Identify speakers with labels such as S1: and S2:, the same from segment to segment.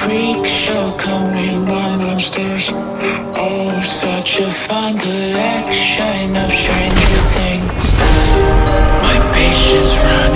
S1: freak show, come read my monsters. Oh, such a fine collection of strange things. My patience
S2: runs.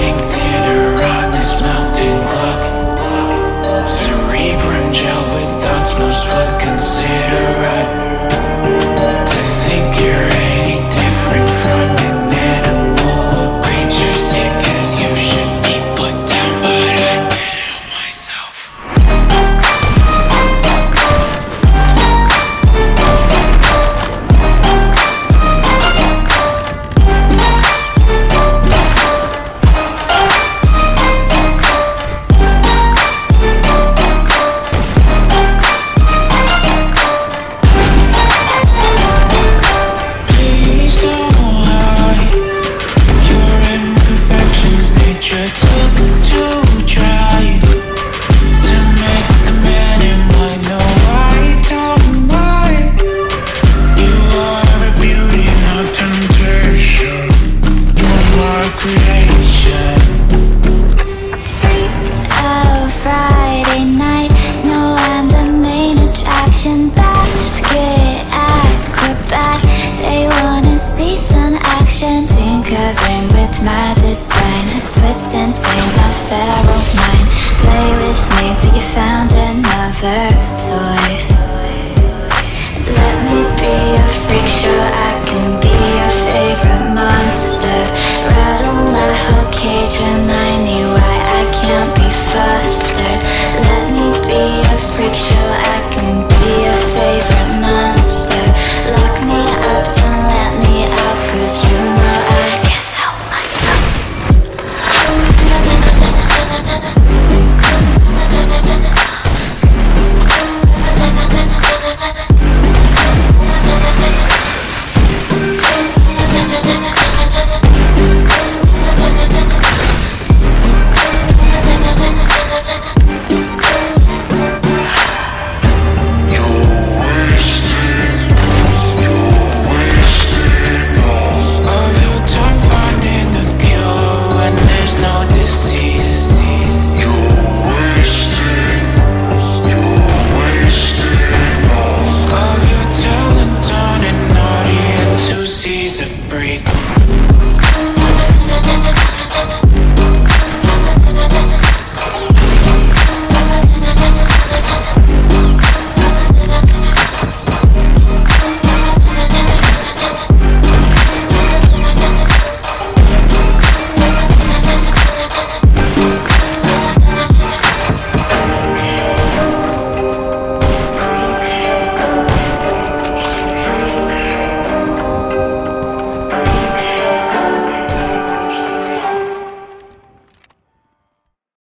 S2: Yeah.